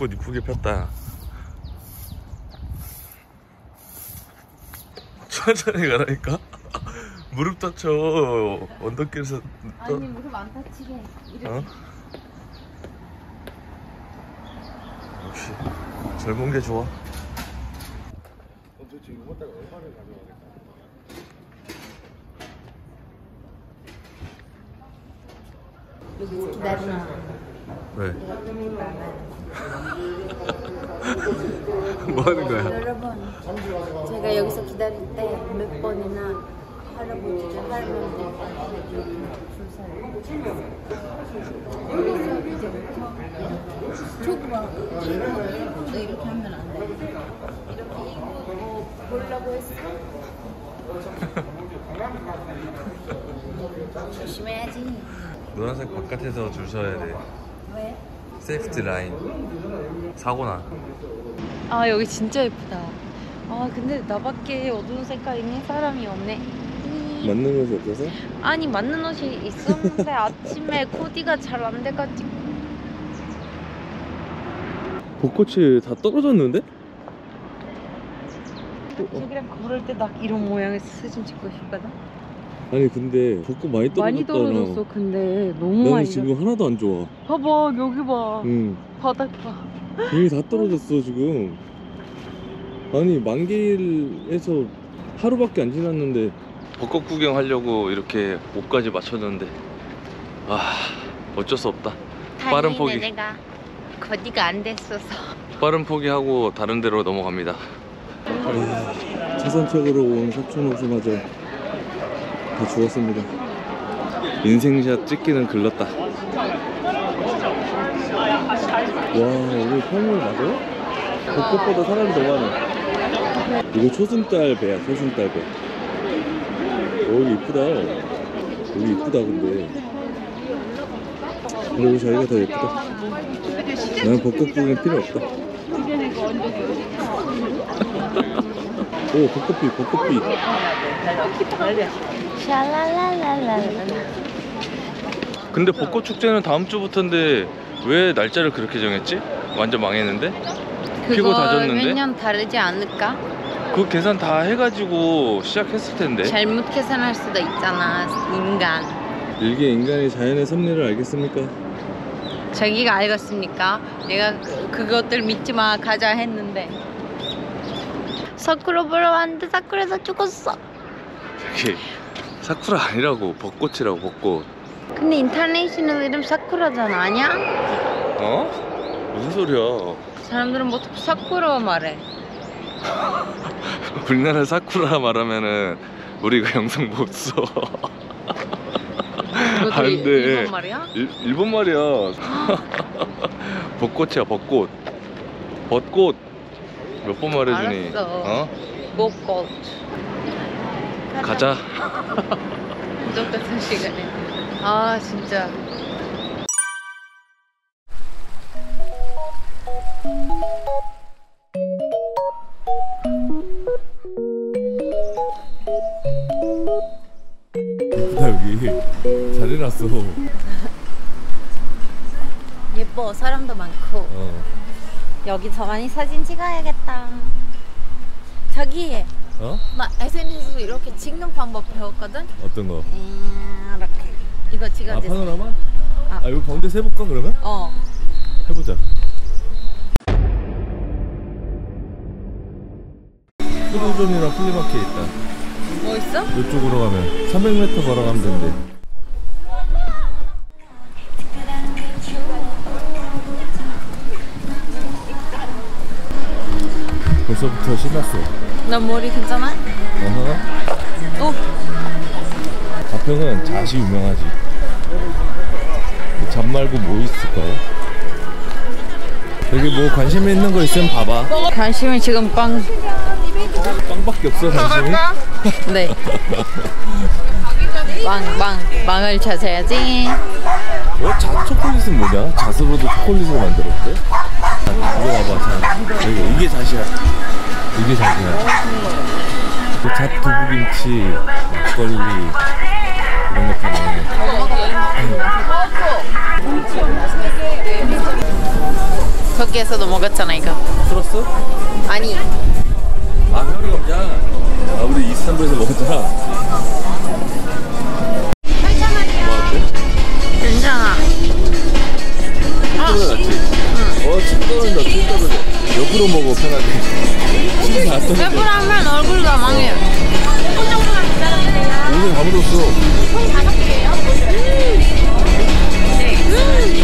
벚꽃 이쁘게 폈다. 천천히 가라니까? 무릎 다쳐. 언덕길에서. 아니 무릎 안 다치게 이렇게 어? 역시 젊은 게 좋아. 도대체 이거다가 얼마를 가져가겠다. 여기 기다리나 왜? 뭐 하는 거야? 여러분 제가 여기서 기다릴 때 몇 번이나 할아버지들 할머니들 여기 줄 서요 여기서 이제부터 촉구하고 너 이렇게 하면 안 돼 이렇게 이거 뭐 보려고 했어? 조심해야지 노란색 바깥에서 줄 서야 돼. 왜? Safety line. 사고나. 아 여기 진짜 예쁘다 아 근데 나밖에 어두운 색깔 입는 사람이 없네 맞는 옷이 없어서? 아니 맞는 옷이 있었는데 아침에 코디가 잘 안 돼가지고 벚꽃이 다 떨어졌는데? 여기랑 걸을 때 딱 이런 모양의 사진 찍고 싶거든 아니 근데 벚꽃 많이 떨어졌잖아. 많이 떨어졌어 근데 너무 나는 많이 지금 하나도 안 좋아. 봐봐 여기 봐 응. 바닥 봐 이미 다 떨어졌어 지금. 아니 만길에서 하루밖에 안 지났는데 벚꽃 구경하려고 이렇게 옷까지 맞췄는데 아 어쩔 수 없다. 빠른 포기. 내가 거디가 안 됐어서 빠른 포기하고 다른 데로 넘어갑니다. 차선책으로 온 석촌호수마저 다 죽었습니다. 인생샷 찍기는 글렀다. 와, 여기 평일 맞아요? 벚꽃보다 사람이 더 많아. 이거 초승달 배야, 초승달 배. 오, 여기 이쁘다. 여기 이쁘다, 근데. 근데 여기 자기가 더 예쁘다. 나는 벚꽃 구경 필요 없다. 오, 벚꽃비, 벚꽃비. 근데 벚꽃 축제는 다음 주부터인데 왜 날짜를 그렇게 정했지? 완전 망했는데? 피고 다 졌는데? 매년 다르지 않을까? 그 계산 다 해가지고 시작했을 텐데. 잘못 계산할 수도 있잖아 인간 일개 인간이 자연의 섭리를 알겠습니까? 자기가 알겠습니까? 내가 그, 그것들 믿지 마 가자 했는데 사쿠라 보러 왔는데 사쿠라에서 죽었어 저기 사쿠라 아니라고 벚꽃이라고 벚꽃. 근데 인터내셔널 이름 사쿠라잖아 아니야? 어? 무슨 소리야? 사람들은 뭐 사쿠라 말해 우리나라 사쿠라 말하면은 우리가 영상 못 써. 안 일- 돼. 일본 말이야? 일, 일본 말이야. 벚꽃이야 벚꽃. 벚꽃. 몇 번 말해주니? 알았어. 어? 벚꽃 가자. 똑같은 시간에 아 진짜 이쁘다 여기. 잘 해놨어. 예뻐 사람도 많고 어. 여기서 많이 사진 찍어야겠다 저기 어? 막 SNS에서 이렇게 찍는 방법 배웠거든? 어떤 거? 이렇게 이거 아 찍어주세요 파노라마? 아. 아 여기 가운데 세볼까 그러면? 어 해보자. food zone이랑 플리마켓 있다. 뭐 있어? 이쪽으로 가면 300m 걸어가면 된대. 벌써부터 신났어. 나 머리 괜찮아? 어허. 또? 가평은 잣이 유명하지. 잣 말고 뭐 있을까요? 여기 뭐 관심 있는 거 있으면 봐봐. 관심이 지금 빵 빵밖에 없어 관심이? 네. 빵, 빵, 빵을 찾아야지. 어? 잣 초콜릿은 뭐냐? 잣으로도 초콜릿을 만들었대? 자, 이거 봐봐 자 이거 이게 잣이야 이게 잣이야 그잣 두부김치 막걸리 이런 거다 나오네 저게 마트에서도 먹었잖아 이거. 들었어? 아니. 아 회오리 감자. 아 우리 이스탄불에서 먹었잖아 술로 먹어 편하게 배불 하면 얼굴 다 망해 오늘 다 묻었어 총 다섯 개예요? 네 음.